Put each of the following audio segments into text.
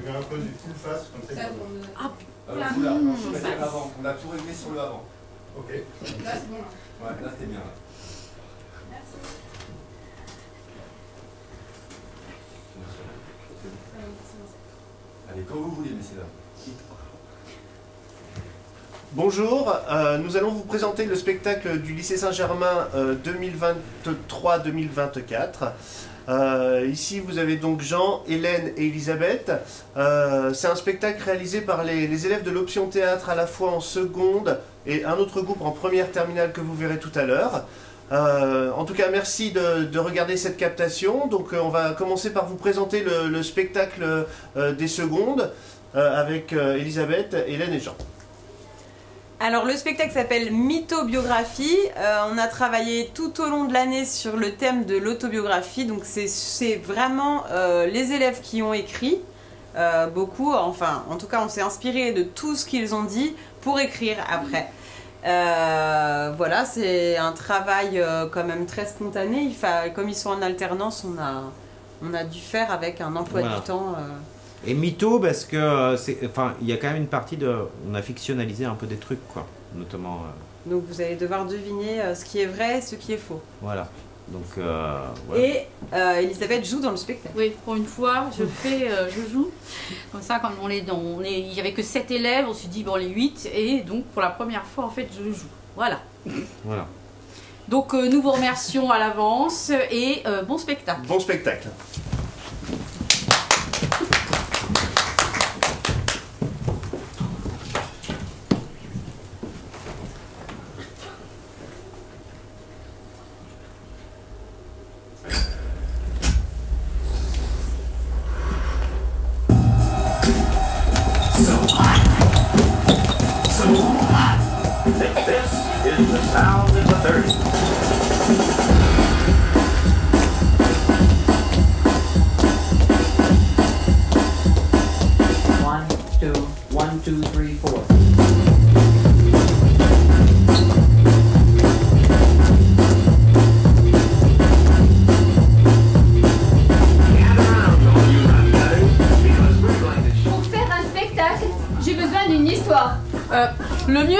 mets un peu du full face, comme ça. Ah, mince. l'avant. On a tout réglé sur le avant. Ok. Là, c'est bon. là. Ouais, là c'était bien. Là. Merci. Allez, quand vous voulez, messieurs dames. Bonjour, euh, nous allons vous présenter le spectacle du lycée Saint-Germain euh, 2023-2024. Euh, ici, vous avez donc Jean, Hélène et Elisabeth. Euh, C'est un spectacle réalisé par les, élèves de l'option théâtre à la fois en seconde et un autre groupe en première terminale que vous verrez tout à l'heure. Euh, en tout cas, merci de, de regarder cette captation. Donc, euh, on va commencer par vous présenter le, le spectacle euh, des secondes euh, avec euh, Elisabeth, Hélène et Jean. Alors le spectacle s'appelle Mythobiographie. Euh, on a travaillé tout au long de l'année sur le thème de l'autobiographie. Donc c'est- vraiment euh, les élèves qui ont écrit euh, beaucoup. Enfin, en tout cas, on s'est inspiré de tout ce qu'ils ont dit pour écrire après. Voilà, c'est un travail quand même très spontané. Il fa- comme ils sont en alternance, on a, on a dû faire avec un emploi Voilà. du temps. Et mytho parce que euh, c'est, enfin, il y a quand même une partie de, on a fictionnalisé un peu des trucs quoi, notamment, euh, donc vous allez devoir deviner euh, ce qui est vrai et ce qui est faux. voilà. Donc, euh, voilà. Et euh, Elisabeth joue dans le spectacle. Oui, pour une fois, je fais, euh, je joue. Comme ça, quand on est dans, on est, il y avait que 7 élèves, on s'est dit bon les 8 et donc pour la première fois en fait je joue. Voilà. voilà. Donc euh, nous vous remercions à l'avance et euh, bon spectacle. Bon spectacle.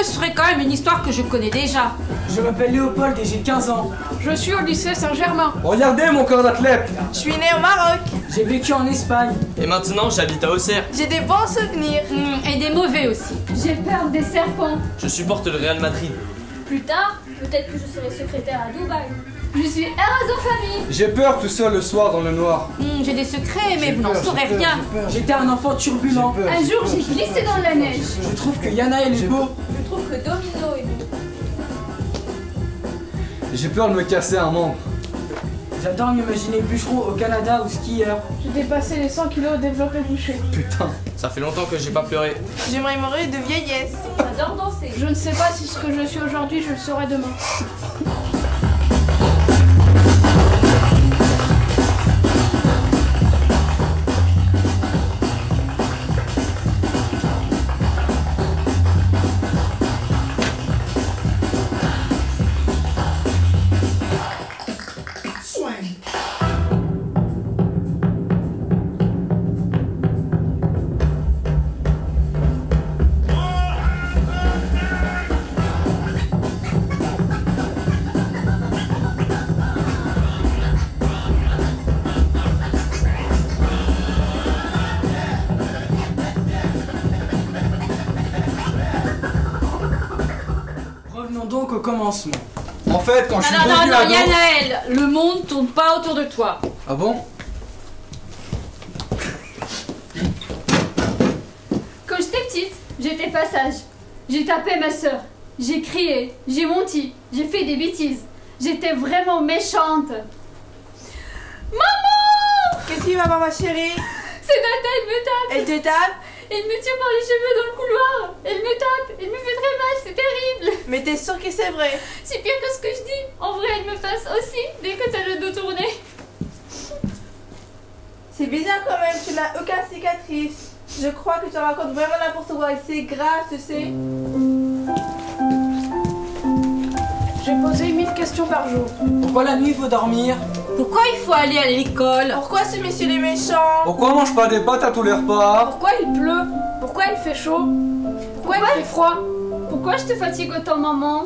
Mieux serait quand même une histoire que je connais déjà. Je m'appelle Léopold et j'ai 15 ans. Je suis au lycée Saint-Germain. Regardez mon corps d'athlète Je suis née au Maroc. J'ai vécu en Espagne. Et maintenant, j'habite à Auxerre. J'ai des bons souvenirs. Hmm, et des mauvais aussi. J'ai peur des serpents. Je supporte le Real Madrid. Plus tard, peut-être que je serai secrétaire à Dubaï. Je suis heureuse en famille. J'ai peur tout seul le soir dans le noir. Hmm, J'ai des secrets mais vous n'en saurez rien. J'étais un enfant turbulent. Un jour, j'ai glissé dans la neige. Je trouve que Yana elle est beau. Je trouve que Domino est beau. J'ai peur de me casser un membre. J'adore m'imaginer bûcheron au Canada ou skieur. J'ai dépassé les 100 kilos développé couché. Putain. Ça fait longtemps que j'ai pas pleuré. J'aimerais mourir de vieillesse. J'adore danser. Je ne sais pas si ce que je suis aujourd'hui, je le serai demain. au commencement. En fait, quand je suis non, non, non, ado- Yanaël, le monde tourne pas autour de toi. Ah bon? Quand j'étais petite, j'étais passage. J'ai tapé ma sœur. J'ai crié. J'ai menti. J'ai fait des bêtises. J'étais vraiment méchante. Maman Qu'est-ce qui va, ma chérie? C'est Nata, elle me tape. Elle te tape? Elle me tire par les cheveux dans le couloir. Elle me tape. Elle me fait très mal. C'est terrible. Mais t'es sûre que c'est vrai? C'est pire que ce que je dis. En vrai, elle me fasse aussi dès que t'as le dos tourné. C'est bizarre quand même, tu n'as aucune cicatrice. Je crois que tu racontes vraiment n'importe quoi et c'est grave, tu sais. J'ai posé 1000 questions par jour. Pourquoi la nuit il faut dormir Pourquoi il faut aller à l'école Pourquoi ce monsieur est méchant Pourquoi on mange pas des pâtes à tous les repas Pourquoi il pleut Pourquoi il fait chaud Pourquoi il fait froid Pourquoi je te fatigue autant, maman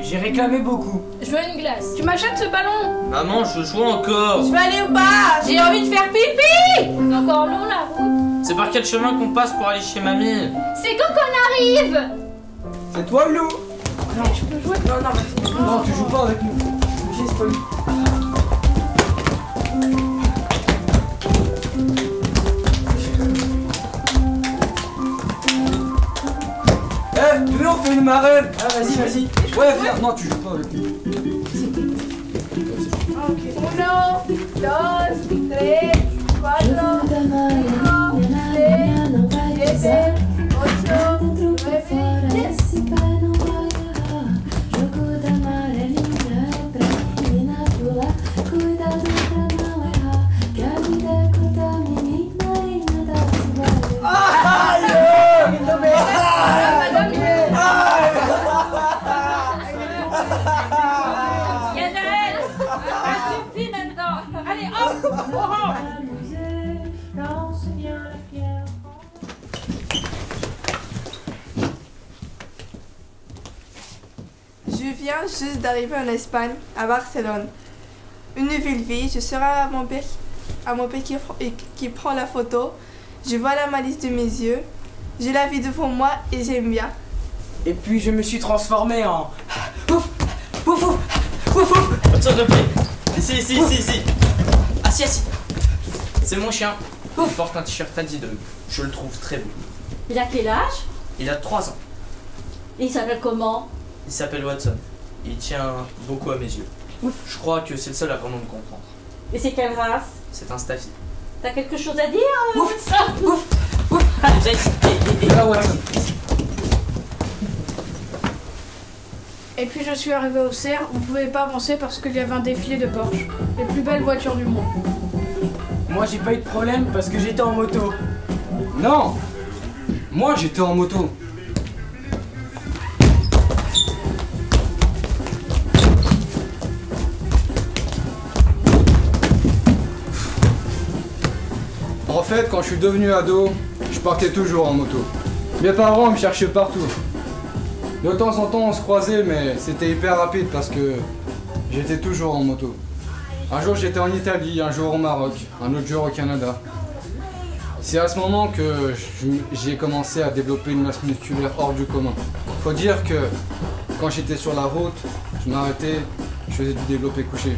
J'ai réclamé beaucoup. Je veux une glace. Tu m'achètes ce ballon Maman, je joue encore. Je vais aller au bar J'ai envie de faire pipi C'est encore long la route. C'est par quel chemin qu'on passe pour aller chez mamie C'est quand qu'on arrive C'est toi le loup Je peux jouer Non, non. Non, tu joues pas avec nous. J'ai fait une marraine Ah vas-y, vas-y. Ouais, viens. Non, tu joues pas avec nous. Uno, dos, tres, cuatro, Je viens juste d'arriver en Espagne, à Barcelone. Une nouvelle vie, je serai à mon père, à mon père qui, prend la photo. Je vois la malice de mes yeux. J'ai la vie devant moi et j'aime bien. Et puis je me suis transformé en. Ouf Ouf ouf Ouf ouf te plaît. Ici, ici, ici, ici. Assis, assis. C'est mon chien. Il porte un t-shirt Adidas. Je le trouve très beau. Il a quel âge? Il a 3 ans. Et il s'appelle comment? Il s'appelle Watson. Il tient beaucoup à mes yeux. Je crois que c'est le seul à vraiment me comprendre. Et c'est quelle race? C'est un staffy. T'as quelque chose à dire euh, Ouf. Ouf Allez, viens ici. Et- et- et- Là, Watson. Et puis je suis arrivé au cerf, on pouvait pas avancer parce qu'il y avait un défilé de Porsche. Les plus belles voitures du monde. Moi j'ai pas eu de problème parce que j'étais en moto. Non Moi j'étais en moto. En fait, quand je suis devenu ado, je partais toujours en moto. Mes parents me cherchaient partout. De temps en temps, on se croisait, mais c'était hyper rapide parce que j'étais toujours en moto. Un jour j'étais en Italie, un jour au Maroc, un autre jour au Canada. C'est à ce moment que j'ai commencé à développer une masse musculaire hors du commun. Faut dire que quand j'étais sur la route, je m'arrêtais, je faisais du développé couché.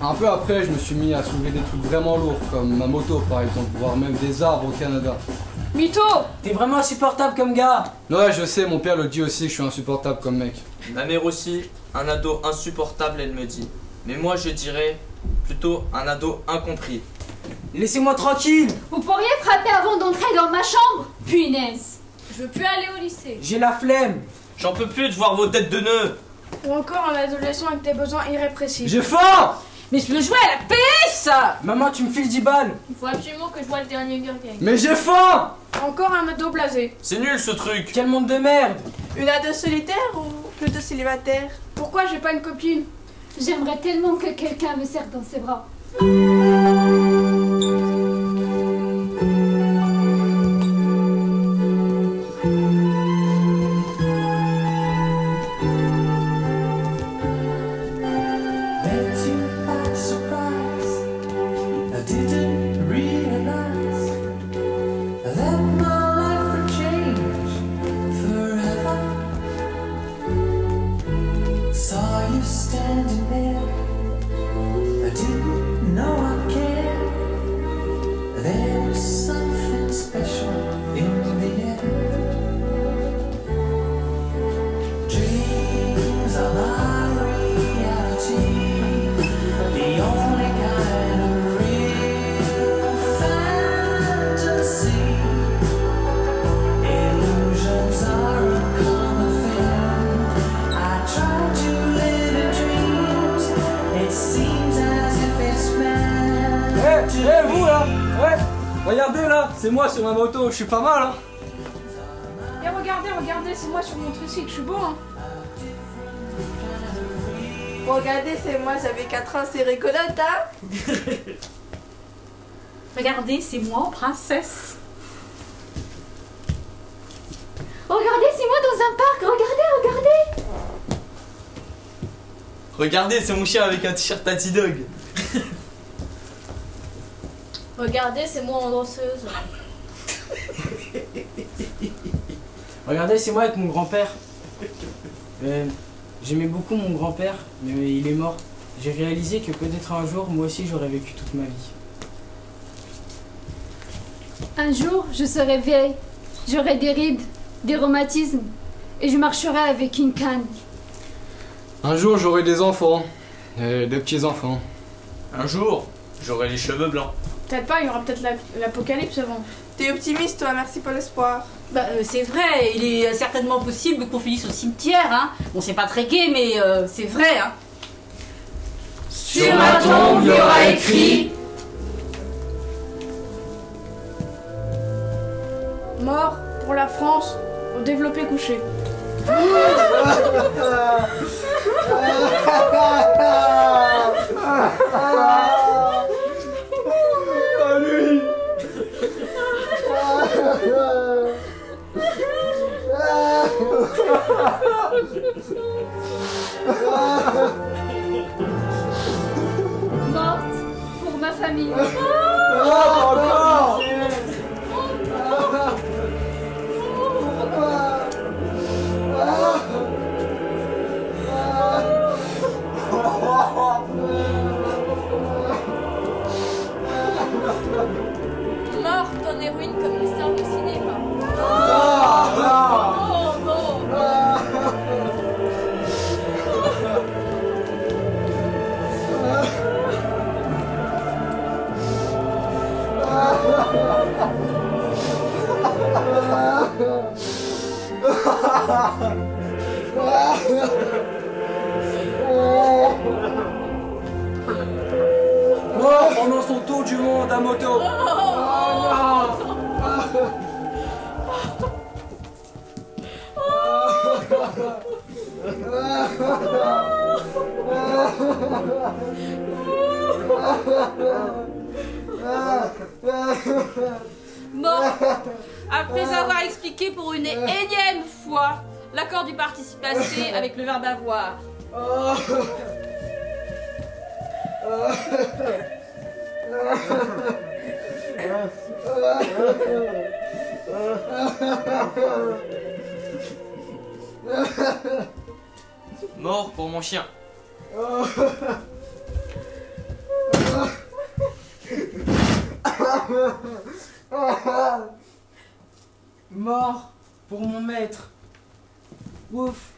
Un peu après, je me suis mis à soulever des trucs vraiment lourds, comme ma moto par exemple, voire même des arbres au Canada. Mytho T'es vraiment insupportable comme gars Ouais, je sais, mon père le dit aussi que je suis insupportable comme mec. Ma mère aussi, un ado insupportable, elle me dit. Mais moi, je dirais plutôt un ado incompris. Laissez-moi tranquille Vous pourriez frapper avant d'entrer dans ma chambre Punaise Je veux plus aller au lycée. J'ai la flemme J'en peux plus de voir vos têtes de nœuds. Ou encore un adolescent avec des besoins irrépressibles. J'ai faim Mais je veux jouer à la PS Maman, tu me files 10 balles Il faut absolument que je vois le dernier Hunger Games. Mais j'ai faim Encore un ado blasé. C'est nul ce truc. Quel monde de merde Une ado solitaire ou plutôt célibataire? Pourquoi j'ai pas une copine? J'aimerais tellement que quelqu'un me serre dans ses bras. Standing there. Regardez là, c'est moi sur ma moto, je suis pas mal hein Et regardez, regardez, c'est moi sur mon tricycle, je suis beau hein. Regardez, c'est moi, j'avais 4 ans, c'est rigolote, hein Regardez, c'est moi, princesse. Regardez, c'est moi dans un parc. Regardez, regardez. Regardez, c'est mon chien avec un t-shirt Tati Dog. Regardez, c'est moi en danseuse. Regardez, c'est moi avec mon grand-père. Euh, J'aimais beaucoup mon grand-père, mais il est mort. J'ai réalisé que peut-être un jour, moi aussi, j'aurais vécu toute ma vie. Un jour, je serai vieille. J'aurai des rides, des rhumatismes. Et je marcherai avec une canne. Un jour, j'aurai des enfants. Et des petits-enfants. Un jour, j'aurai les cheveux blancs. Peut-être pas, il y aura peut-être la- l'apocalypse avant. T'es optimiste, toi, merci pour l'espoir. Bah, euh, c'est vrai, il est euh, certainement possible qu'on finisse au cimetière, hein. Bon, c'est pas très gai, mais euh, c'est vrai, hein. Sur ma tombe, il y aura écrit Mort pour la France au développé couché. Morte pour ma famille. En héroïne comme une star de cinéma. Oh, non son tour du monde à moto. Mort après avoir expliqué pour une énième fois l'accord du participe passé avec le verbe avoir. Mort pour mon chien. Mort pour mon maître. Ouf.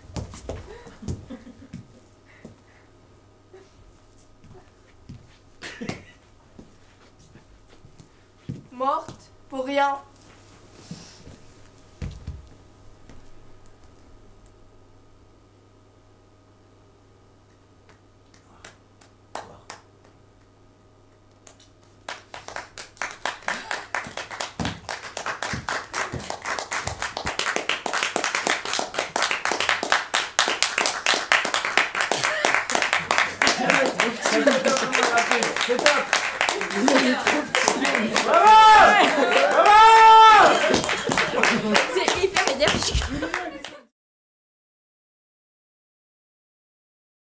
Morte pour rien.